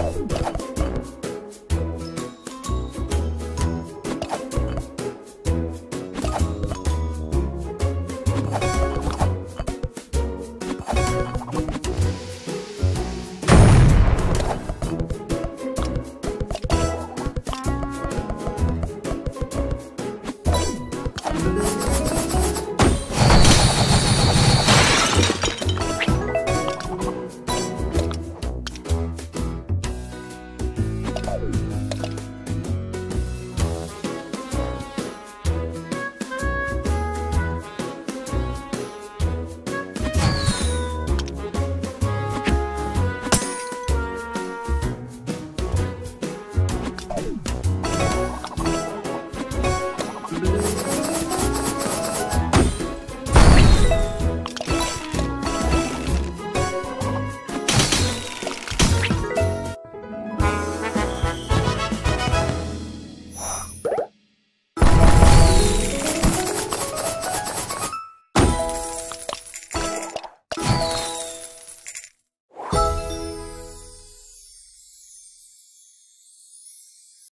Oh, my God.